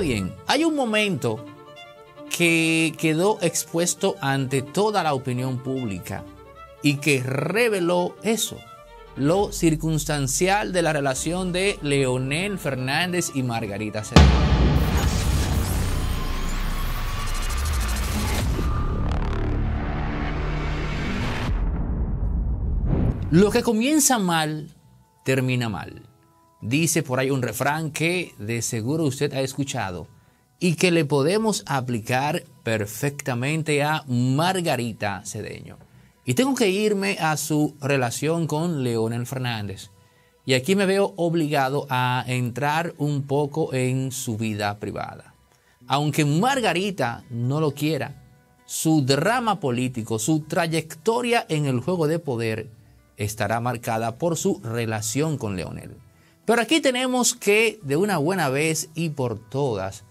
Bien, hay un momento que quedó expuesto ante toda la opinión pública y que reveló eso, lo circunstancial de la relación de Leonel Fernández y Margarita Cedeño. Lo que comienza mal, termina mal. Dice por ahí un refrán que de seguro usted ha escuchado y que le podemos aplicar perfectamente a Margarita Cedeño. Y tengo que irme a su relación con Leonel Fernández. Y aquí me veo obligado a entrar un poco en su vida privada. Aunque Margarita no lo quiera, su drama político, su trayectoria en el juego de poder estará marcada por su relación con Leonel. Pero aquí tenemos que, de una buena vez y por todas,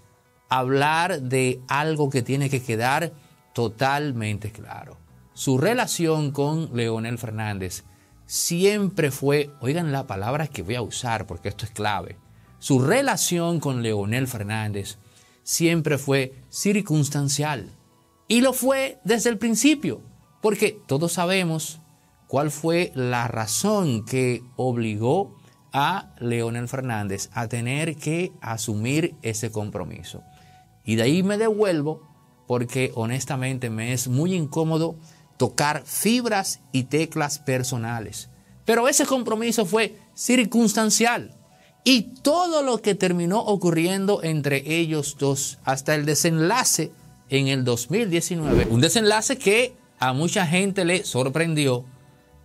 hablar de algo que tiene que quedar totalmente claro. Su relación con Leonel Fernández siempre fue, oigan la palabra que voy a usar porque esto es clave, su relación con Leonel Fernández siempre fue circunstancial. Y lo fue desde el principio, porque todos sabemos cuál fue la razón que obligó a Leonel Fernández a tener que asumir ese compromiso. Y de ahí me devuelvo porque honestamente me es muy incómodo tocar fibras y teclas personales. Pero ese compromiso fue circunstancial. Y todo lo que terminó ocurriendo entre ellos dos hasta el desenlace en el 2019, un desenlace que a mucha gente le sorprendió,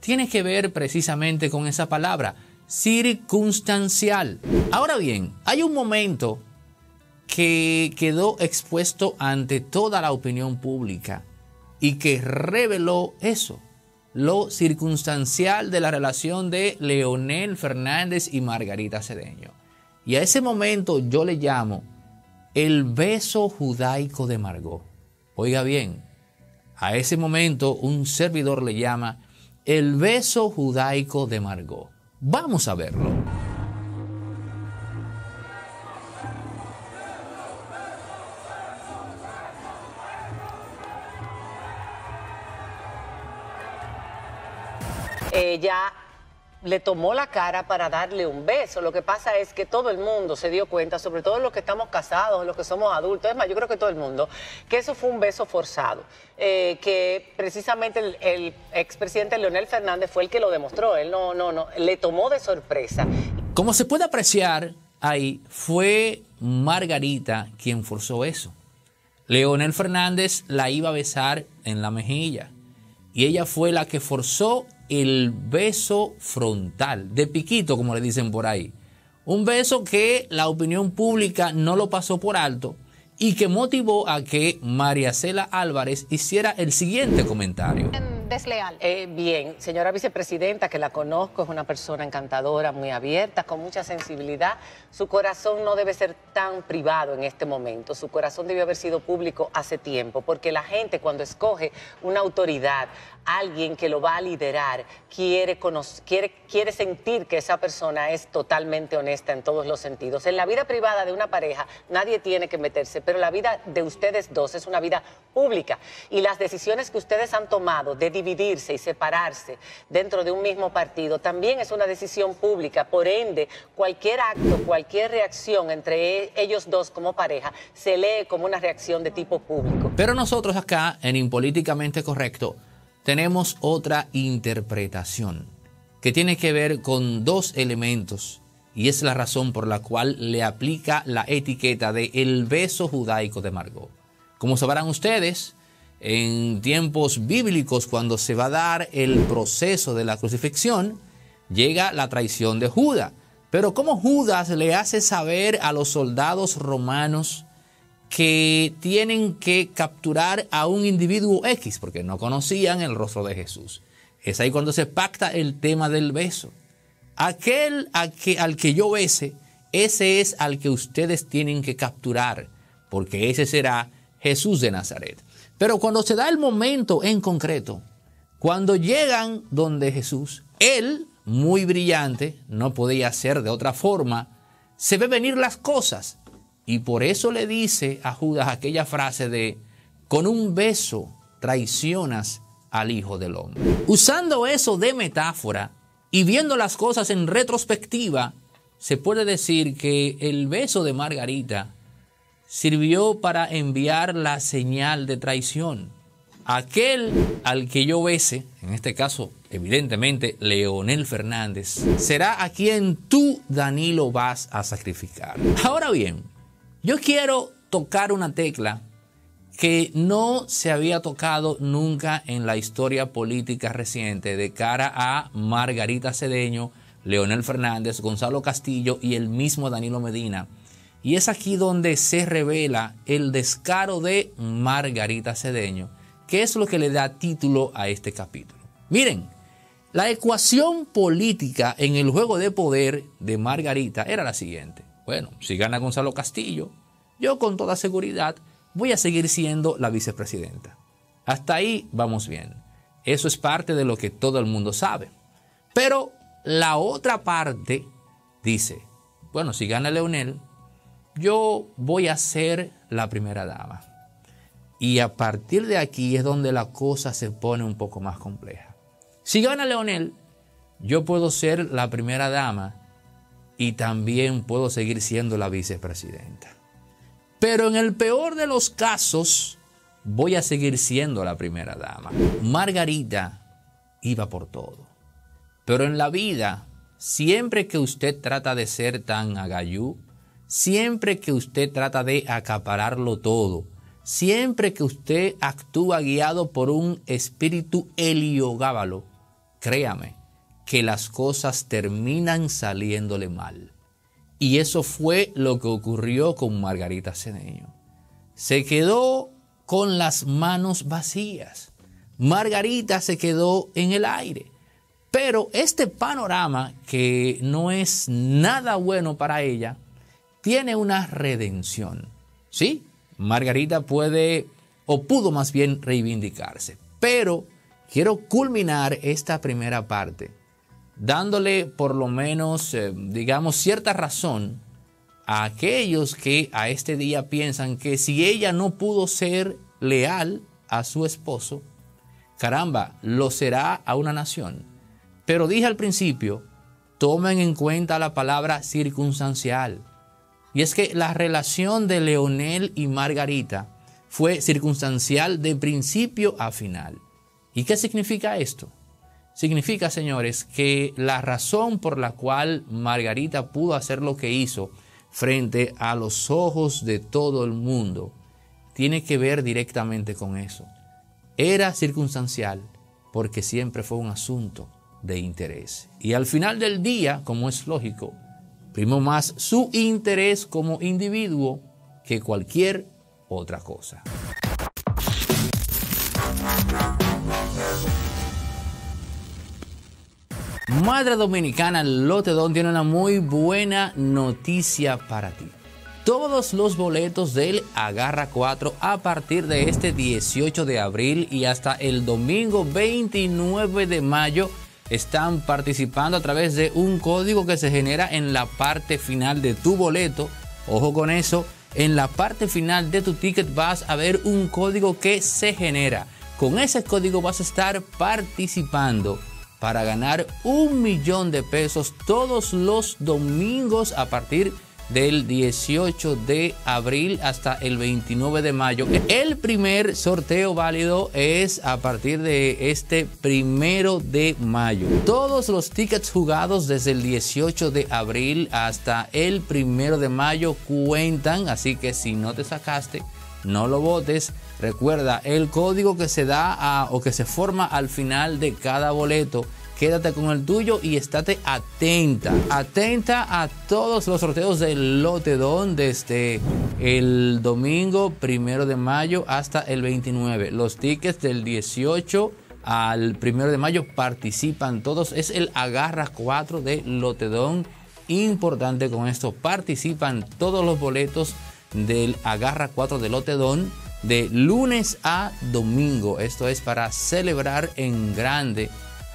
tiene que ver precisamente con esa palabra, circunstancial. Ahora bien, hay un momento que quedó expuesto ante toda la opinión pública y que reveló eso, lo circunstancial de la relación de Leonel Fernández y Margarita Cedeño. Y a ese momento yo le llamo el beso judaico de Margot. Oiga bien, a ese momento un servidor le llama el beso judaico de Margot. Vamos a verlo. ella le tomó la cara para darle un beso. Lo que pasa es que todo el mundo se dio cuenta, sobre todo los que estamos casados, los que somos adultos, es más, yo creo que todo el mundo, que eso fue un beso forzado. Eh, que precisamente el, el expresidente Leonel Fernández fue el que lo demostró. Él no, no, no, le tomó de sorpresa. Como se puede apreciar ahí, fue Margarita quien forzó eso. Leonel Fernández la iba a besar en la mejilla y ella fue la que forzó el beso frontal, de piquito, como le dicen por ahí. Un beso que la opinión pública no lo pasó por alto y que motivó a que María Cela Álvarez hiciera el siguiente comentario. Desleal. Eh, bien, señora vicepresidenta, que la conozco, es una persona encantadora, muy abierta, con mucha sensibilidad. Su corazón no debe ser tan privado en este momento. Su corazón debió haber sido público hace tiempo, porque la gente cuando escoge una autoridad, alguien que lo va a liderar, quiere, quiere, quiere sentir que esa persona es totalmente honesta en todos los sentidos. En la vida privada de una pareja nadie tiene que meterse, pero la vida de ustedes dos es una vida pública y las decisiones que ustedes han tomado de dividirse y separarse dentro de un mismo partido también es una decisión pública. Por ende, cualquier acto, cualquier reacción entre e, ellos dos como pareja se lee como una reacción de tipo público. Pero nosotros acá, en Impolíticamente Correcto, tenemos otra interpretación que tiene que ver con dos elementos y es la razón por la cual le aplica la etiqueta de el beso judaico de Margot. Como sabrán ustedes, en tiempos bíblicos, cuando se va a dar el proceso de la crucifixión, llega la traición de Judas. Pero como Judas le hace saber a los soldados romanos que tienen que capturar a un individuo X, porque no conocían el rostro de Jesús. Es ahí cuando se pacta el tema del beso. Aquel que, al que yo bese, ese es al que ustedes tienen que capturar, porque ese será Jesús de Nazaret. Pero cuando se da el momento en concreto, cuando llegan donde Jesús, él, muy brillante, no podía ser de otra forma, se ve venir las cosas Y por eso le dice a Judas aquella frase de, con un beso traicionas al Hijo del Hombre. Usando eso de metáfora y viendo las cosas en retrospectiva, se puede decir que el beso de Margarita sirvió para enviar la señal de traición. Aquel al que yo bese, en este caso evidentemente Leonel Fernández, será a quien tú, Danilo, vas a sacrificar. Ahora bien, yo quiero tocar una tecla que no se había tocado nunca en la historia política reciente de cara a Margarita Cedeño, Leonel Fernández, Gonzalo Castillo y el mismo Danilo Medina. Y es aquí donde se revela el descaro de Margarita Cedeño, que es lo que le da título a este capítulo. Miren, la ecuación política en el juego de poder de Margarita era la siguiente. Bueno, si gana Gonzalo Castillo, yo con toda seguridad voy a seguir siendo la vicepresidenta. Hasta ahí vamos bien. Eso es parte de lo que todo el mundo sabe. Pero la otra parte dice, bueno, si gana Leonel, yo voy a ser la primera dama. Y a partir de aquí es donde la cosa se pone un poco más compleja. Si gana Leonel, yo puedo ser la primera dama y también puedo seguir siendo la vicepresidenta. Pero en el peor de los casos, voy a seguir siendo la primera dama. Margarita iba por todo. Pero en la vida, siempre que usted trata de ser tan agayú, siempre que usted trata de acapararlo todo, siempre que usted actúa guiado por un espíritu heliogábalo, créame que las cosas terminan saliéndole mal. Y eso fue lo que ocurrió con Margarita Cedeño. Se quedó con las manos vacías. Margarita se quedó en el aire. Pero este panorama, que no es nada bueno para ella, tiene una redención. Sí, Margarita puede, o pudo más bien reivindicarse. Pero quiero culminar esta primera parte dándole por lo menos, eh, digamos, cierta razón a aquellos que a este día piensan que si ella no pudo ser leal a su esposo, caramba, lo será a una nación. Pero dije al principio, tomen en cuenta la palabra circunstancial. Y es que la relación de Leonel y Margarita fue circunstancial de principio a final. ¿Y qué significa esto? Significa, señores, que la razón por la cual Margarita pudo hacer lo que hizo frente a los ojos de todo el mundo tiene que ver directamente con eso. Era circunstancial porque siempre fue un asunto de interés. Y al final del día, como es lógico, primó más su interés como individuo que cualquier otra cosa. Madre Dominicana Lotedón tiene una muy buena noticia para ti. Todos los boletos del Agarra 4 a partir de este 18 de abril y hasta el domingo 29 de mayo están participando a través de un código que se genera en la parte final de tu boleto. Ojo con eso, en la parte final de tu ticket vas a ver un código que se genera. Con ese código vas a estar participando para ganar un millón de pesos todos los domingos a partir del 18 de abril hasta el 29 de mayo. El primer sorteo válido es a partir de este primero de mayo. Todos los tickets jugados desde el 18 de abril hasta el primero de mayo cuentan, así que si no te sacaste, no lo votes. Recuerda, el código que se da o que se forma al final de cada boleto, quédate con el tuyo y estate atenta. Atenta a todos los sorteos del Lotedón desde el domingo primero de mayo hasta el 29. Los tickets del 18 al primero de mayo participan todos. Es el Agarra 4 de Lotedón. Importante con esto, participan todos los boletos del Agarra 4 de Lotedón de lunes a domingo. Esto es para celebrar en grande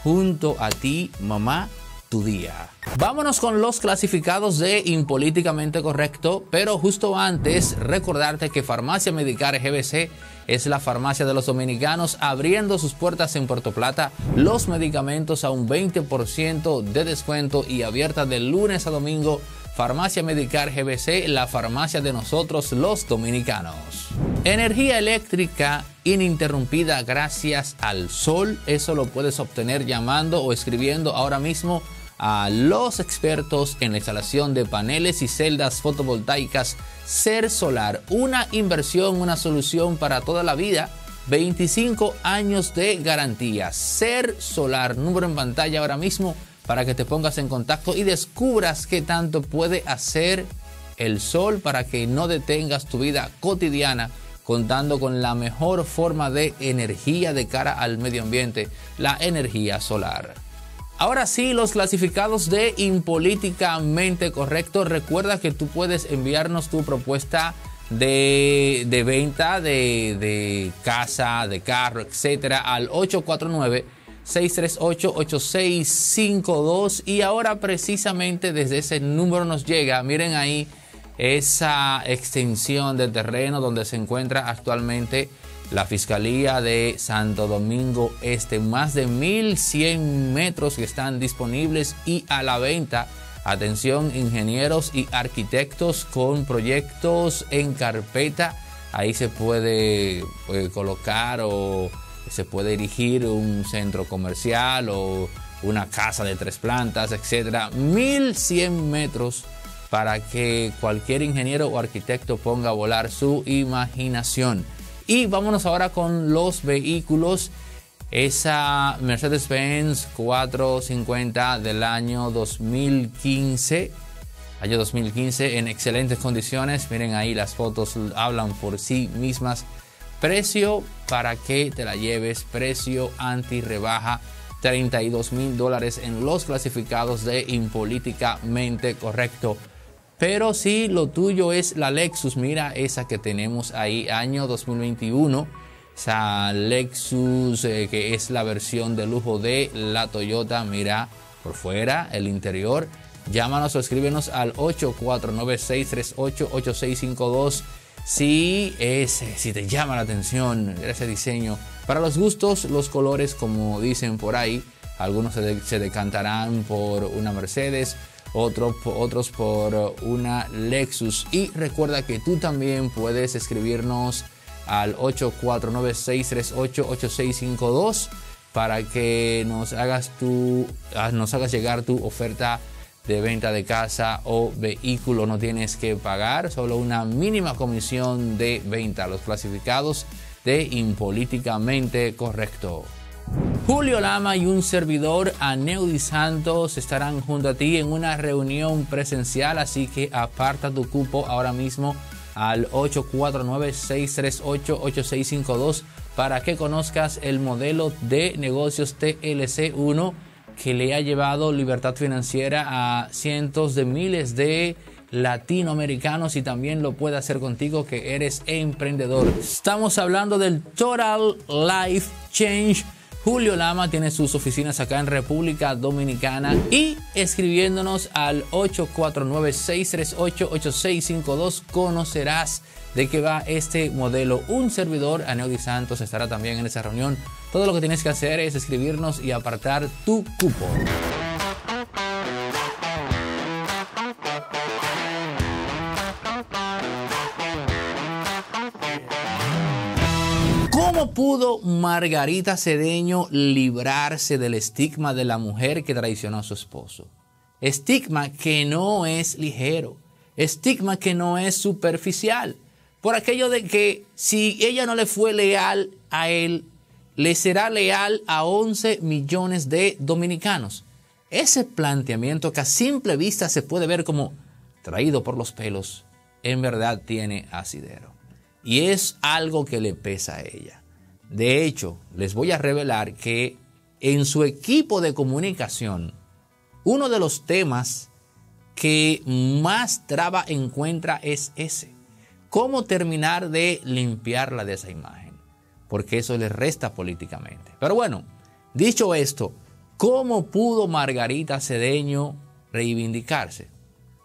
junto a ti, mamá, tu día. Vámonos con los clasificados de Impolíticamente Correcto, pero justo antes recordarte que Farmacia Medicar GBC es la farmacia de los dominicanos abriendo sus puertas en Puerto Plata, los medicamentos a un 20% de descuento y abierta de lunes a domingo. Farmacia Medicar GBC, la farmacia de nosotros los dominicanos. Energía eléctrica ininterrumpida gracias al sol, eso lo puedes obtener llamando o escribiendo ahora mismo a los expertos en la instalación de paneles y celdas fotovoltaicas Ser Solar. Una inversión, una solución para toda la vida. 25 años de garantía. Ser Solar, número en pantalla ahora mismo para que te pongas en contacto y descubras qué tanto puede hacer el sol para que no detengas tu vida cotidiana contando con la mejor forma de energía de cara al medio ambiente, la energía solar. Ahora sí, los clasificados de impolíticamente correcto. Recuerda que tú puedes enviarnos tu propuesta de, venta de, casa, de carro, etcétera, al 849 638-8652 y ahora precisamente desde ese número nos llega, miren ahí esa extensión de terreno donde se encuentra actualmente la Fiscalía de Santo Domingo Este. Más de 1.100 metros que están disponibles y a la venta. Atención, ingenieros y arquitectos con proyectos en carpeta. Ahí se puede, eh, colocar o se puede erigir un centro comercial o una casa de tres plantas, etc. 1.100 metros para que cualquier ingeniero o arquitecto ponga a volar su imaginación. Y vámonos ahora con los vehículos. Esa Mercedes-Benz 450 del año 2015. Año 2015 en excelentes condiciones. Miren ahí las fotos hablan por sí mismas. Precio para que te la lleves. Precio anti rebaja. 32 mil dólares en los clasificados de impolíticamente correcto. Pero si lo tuyo es la Lexus, mira esa que tenemos ahí, año 2021. Esa Lexus eh, que es la versión de lujo de la Toyota. Mira por fuera, el interior. Llámanos o escríbenos al 849-638-8652 si, si te llama la atención ese diseño. Para los gustos, los colores, como dicen por ahí, algunos se decantarán por una Mercedes, otros por una Lexus. Y recuerda que tú también puedes escribirnos al 849-638-8652 para que nos hagas, ah, nos hagas llegar tu oferta de venta de casa o vehículo. No tienes que pagar, solo una mínima comisión de venta. Los clasificados de impolíticamente correcto. Julio Lama y un servidor, Aneudi Santos, estarán junto a ti en una reunión presencial, así que aparta tu cupo ahora mismo al 849-638-8652 para que conozcas el modelo de negocios TLC1 que le ha llevado libertad financiera a cientos de miles de latinoamericanos y también lo puede hacer contigo que eres emprendedor. Estamos hablando del Total Life Change Julio Lama tiene sus oficinas acá en República Dominicana y escribiéndonos al 849-638-8652 conocerás de qué va este modelo. Un servidor, Aneudi Santos, estará también en esa reunión. Todo lo que tienes que hacer es escribirnos y apartar tu cupo. ¿Cómo pudo Margarita Cedeño librarse del estigma de la mujer que traicionó a su esposo? Estigma que no es ligero, estigma que no es superficial, por aquello de que si ella no le fue leal a él, le será leal a 11 millones de dominicanos. Ese planteamiento que a simple vista se puede ver como traído por los pelos, en verdad tiene asidero. Y es algo que le pesa a ella. De hecho, les voy a revelar que en su equipo de comunicación, uno de los temas que más traba encuentra es ese. ¿Cómo terminar de limpiarla de esa imagen? Porque eso le resta políticamente. Pero bueno, dicho esto, ¿cómo pudo Margarita Cedeño reivindicarse.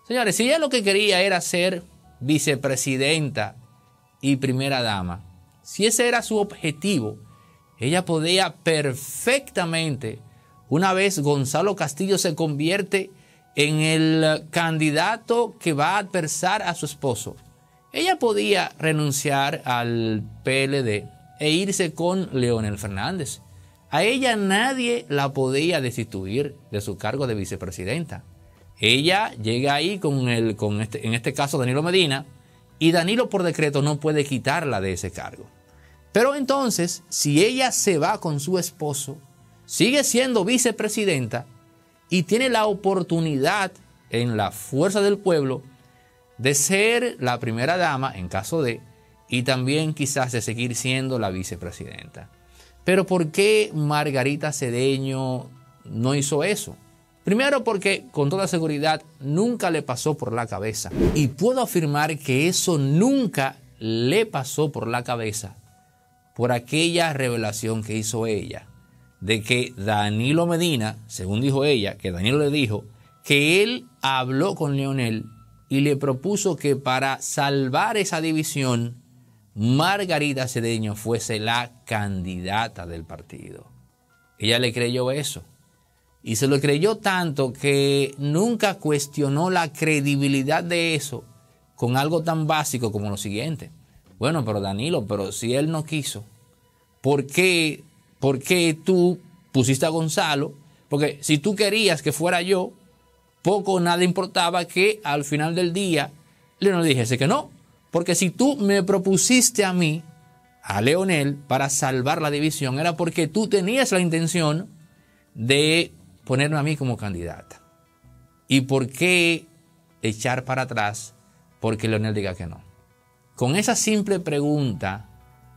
Señores, si ella lo que quería era ser vicepresidenta y primera dama, si ese era su objetivo, ella podía perfectamente, una vez Gonzalo Castillo se convierte en el candidato que va a adversar a su esposo, ella podía renunciar al PLD e irse con Leonel Fernández. A ella nadie la podía destituir de su cargo de vicepresidenta. Ella llega ahí con, el, con este, en este caso Danilo Medina, y Danilo por decreto no puede quitarla de ese cargo. Pero entonces, si ella se va con su esposo, sigue siendo vicepresidenta y tiene la oportunidad en la fuerza del pueblo de ser la primera dama en caso de, y también quizás de seguir siendo la vicepresidenta. Pero ¿por qué Margarita Cedeño no hizo eso? Primero porque con toda seguridad nunca le pasó por la cabeza. Y puedo afirmar que eso nunca le pasó por la cabeza por aquella revelación que hizo ella de que Danilo Medina, según dijo ella, que Danilo le dijo, que él habló con Leonel y le propuso que para salvar esa división, Margarita Cedeño fuese la candidata del partido. Ella le creyó eso. Y se lo creyó tanto que nunca cuestionó la credibilidad de eso con algo tan básico como lo siguiente. Bueno, pero Danilo, pero si él no quiso, ¿por qué, por qué tú pusiste a Gonzalo? Porque si tú querías que fuera yo, poco o nada importaba que al final del día Leonel dijese que no. Porque si tú me propusiste a mí, a Leonel, para salvar la división, era porque tú tenías la intención de ponerme a mí como candidata. ¿Y por qué echar para atrás porque Leonel diga que no? Con esa simple pregunta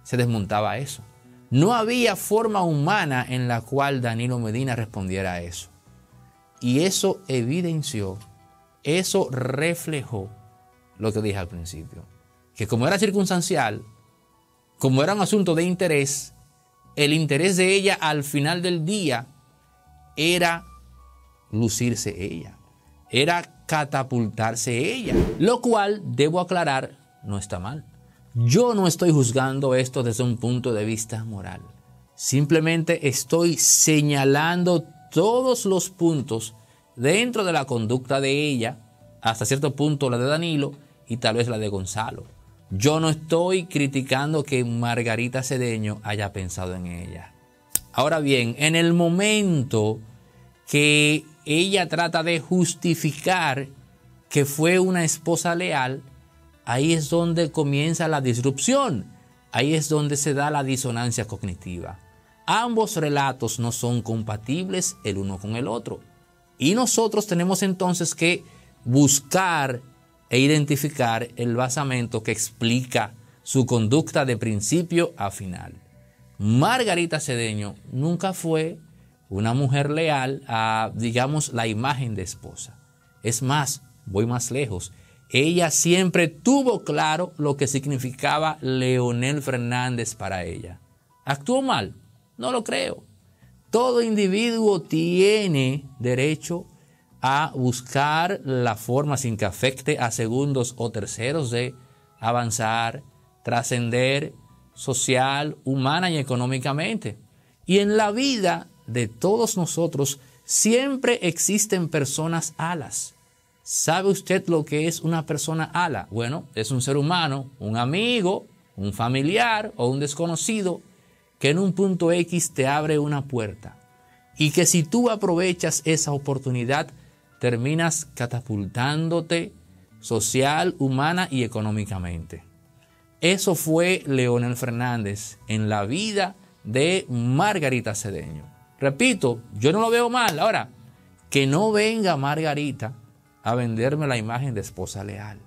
se desmontaba eso. No había forma humana en la cual Danilo Medina respondiera a eso. Y eso evidenció, eso reflejó lo que dije al principio. Que como era circunstancial, como era un asunto de interés, el interés de ella al final del día era lucirse ella, era catapultarse ella, lo cual, debo aclarar, no está mal. Yo no estoy juzgando esto desde un punto de vista moral. Simplemente estoy señalando todos los puntos dentro de la conducta de ella, hasta cierto punto la de Danilo y tal vez la de Gonzalo. Yo no estoy criticando que Margarita Cedeño haya pensado en ella. Ahora bien, en el momento que ella trata de justificar que fue una esposa leal, ahí es donde comienza la disrupción, ahí es donde se da la disonancia cognitiva. Ambos relatos no son compatibles el uno con el otro. Y nosotros tenemos entonces que buscar e identificar el basamento que explica su conducta de principio a final. Margarita Cedeño nunca fue una mujer leal a, digamos, la imagen de esposa. Es más, voy más lejos. Ella siempre tuvo claro lo que significaba Leonel Fernández para ella. ¿Actuó mal? No lo creo. Todo individuo tiene derecho a buscar la forma sin que afecte a segundos o terceros de avanzar, trascender social, humana y económicamente. Y en la vida de todos nosotros siempre existen personas alas. ¿Sabe usted lo que es una persona ala? Bueno, es un ser humano, un amigo, un familiar o un desconocido que en un punto X te abre una puerta y que si tú aprovechas esa oportunidad terminas catapultándote social, humana y económicamente. Eso fue Leonel Fernández en la vida de Margarita Cedeño. Repito, yo no lo veo mal. Ahora, que no venga Margarita a venderme la imagen de esposa leal,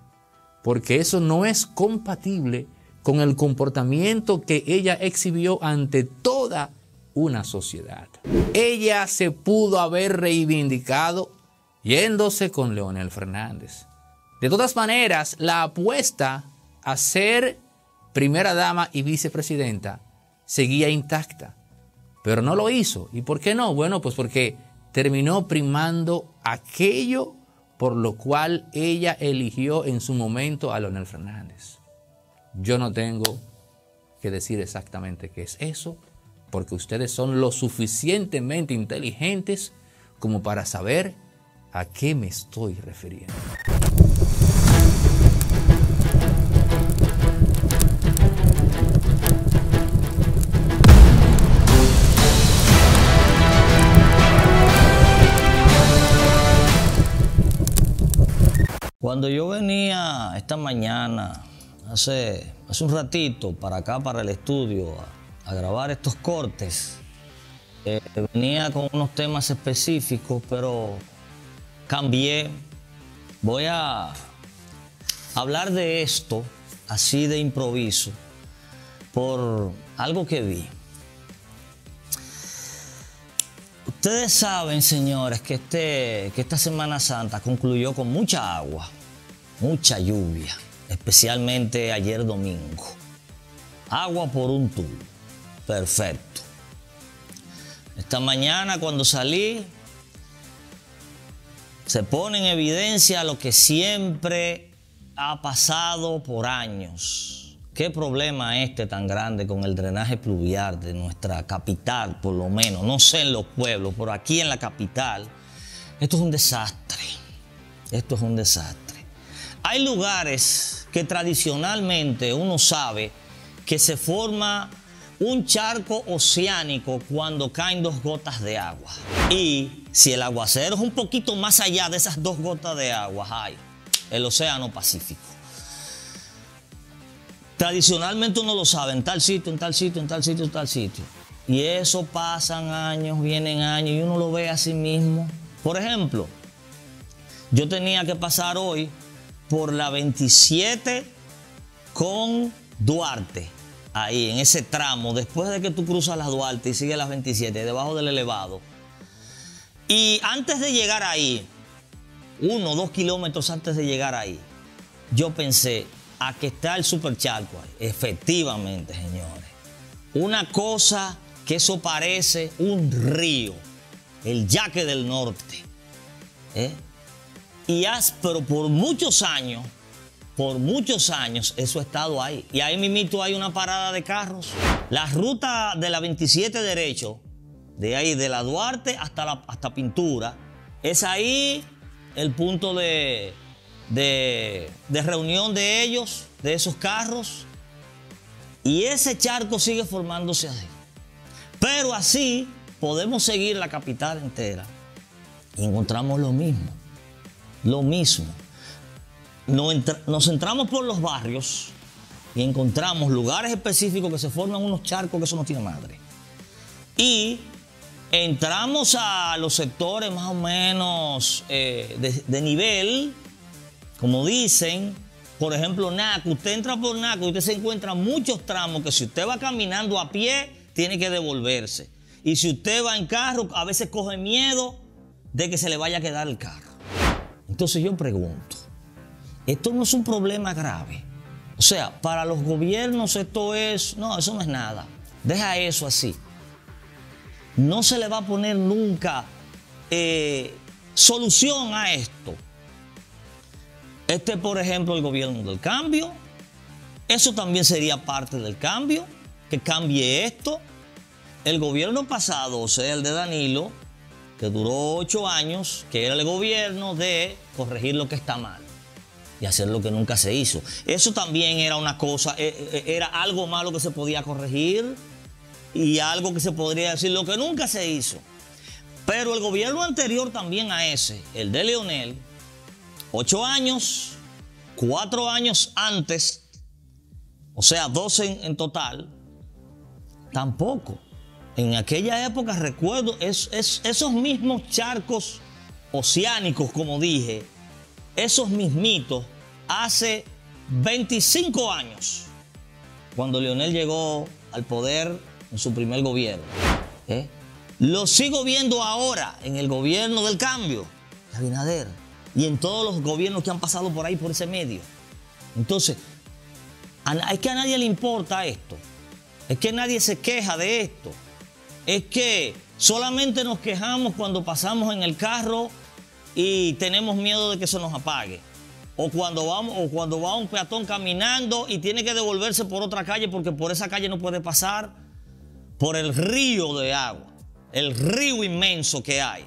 porque eso no es compatible con el comportamiento que ella exhibió ante toda una sociedad. Ella se pudo haber reivindicado yéndose con Leonel Fernández. De todas maneras, la apuesta a ser primera dama y vicepresidenta seguía intacta. Pero no lo hizo. ¿Y por qué no? Bueno, pues porque terminó primando aquello por lo cual ella eligió en su momento a Leonel Fernández. Yo no tengo que decir exactamente qué es eso, porque ustedes son lo suficientemente inteligentes como para saber a qué me estoy refiriendo. Cuando yo venía esta mañana, hace, hace un ratito, para acá, para el estudio, a, grabar estos cortes, eh, venía con unos temas específicos, pero cambié. Voy a hablar de esto así de improviso por algo que vi. Ustedes saben, señores, que, este, que esta Semana Santa concluyó con mucha agua mucha lluvia, especialmente ayer domingo. Agua por un tubo. Perfecto. Esta mañana cuando salí, se pone en evidencia lo que siempre ha pasado por años. ¿Qué problema este tan grande con el drenaje pluvial de nuestra capital, por lo menos? No sé en los pueblos, pero aquí en la capital, esto es un desastre. Esto es un desastre. Hay lugares que tradicionalmente uno sabe que se forma un charco oceánico cuando caen dos gotas de agua. Y si el aguacero es un poquito más allá de esas dos gotas de agua, hay el océano Pacífico. Tradicionalmente uno lo sabe, en tal sitio, en tal sitio, en tal sitio, en tal sitio. Y eso pasan años, vienen años y uno lo ve a sí mismo. Por ejemplo, yo tenía que pasar hoy por la 27 con Duarte, ahí en ese tramo, después de que tú cruzas la Duarte y sigues las 27, debajo del elevado. Y antes de llegar ahí, uno o dos kilómetros antes de llegar ahí, yo pensé, a que está el supercharco. Efectivamente, señores. Una cosa que eso parece un río, el yaque del norte. ¿eh? Y pero por muchos años, por muchos años, eso ha estado ahí. Y ahí mismito hay una parada de carros. La ruta de la 27 derecho, de ahí de la Duarte hasta la hasta Pintura, es ahí el punto de, de, de reunión de ellos, de esos carros. Y ese charco sigue formándose así. Pero así podemos seguir la capital entera y encontramos lo mismo lo mismo. Nos, entramos por los barrios y encontramos lugares específicos que se forman unos charcos que eso no tiene madre. Y entramos a los sectores más o menos eh, de, nivel, como dicen, por ejemplo, NACO, usted entra por NACO y usted se encuentra muchos tramos que si usted va caminando a pie, tiene que devolverse. Y si usted va en carro, a veces coge miedo de que se le vaya a quedar el carro. Entonces yo pregunto, esto no es un problema grave. O sea, para los gobiernos esto es, no, eso no es nada. Deja eso así. No se le va a poner nunca eh, solución a esto. Este, por ejemplo, el gobierno del cambio. Eso también sería parte del cambio, que cambie esto. El gobierno pasado, o sea, el de Danilo, que duró ocho años, que era el gobierno de corregir lo que está mal y hacer lo que nunca se hizo. Eso también era una cosa, eh, eh, era algo malo que se podía corregir y algo que se podría decir lo que nunca se hizo. Pero el gobierno anterior también a ese, el de Leonel, ocho años, cuatro años antes, o sea, doce en total, tampoco en aquella época recuerdo esos mismos charcos oceánicos, como dije, esos mismitos, hace 25 años, cuando Leonel llegó al poder en su primer gobierno. ¿eh? Lo sigo viendo ahora en el gobierno del cambio, Abinader, y en todos los gobiernos que han pasado por ahí, por ese medio. Entonces, es que a nadie le importa esto. Es que nadie se queja de esto es que solamente nos quejamos cuando pasamos en el carro y tenemos miedo de que se nos apague. O cuando, vamos, o cuando va un peatón caminando y tiene que devolverse por otra calle porque por esa calle no puede pasar, por el río de agua, el río inmenso que hay.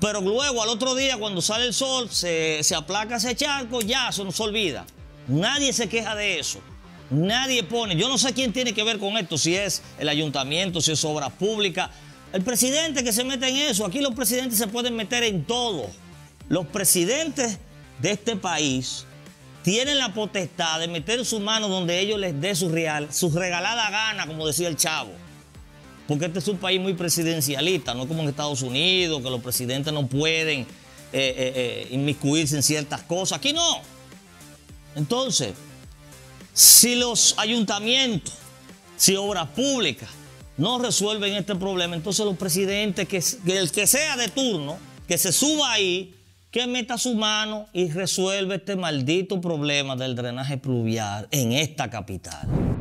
Pero luego al otro día cuando sale el sol, se, se aplaca ese charco, ya se nos olvida. Nadie se queja de eso. Nadie pone, yo no sé quién tiene que ver con esto, si es el ayuntamiento, si es obra pública. El presidente que se mete en eso, aquí los presidentes se pueden meter en todo. Los presidentes de este país tienen la potestad de meter su mano donde ellos les dé su, real, su regalada gana, como decía el chavo. Porque este es un país muy presidencialista, no como en Estados Unidos, que los presidentes no pueden eh, eh, eh, inmiscuirse en ciertas cosas. Aquí no. Entonces, si los ayuntamientos, si obras públicas no resuelven este problema, entonces los presidentes, que, el que sea de turno, que se suba ahí, que meta su mano y resuelva este maldito problema del drenaje pluvial en esta capital.